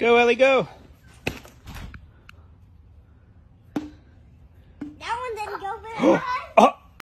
Go, Ellie, go. That one didn't go very high.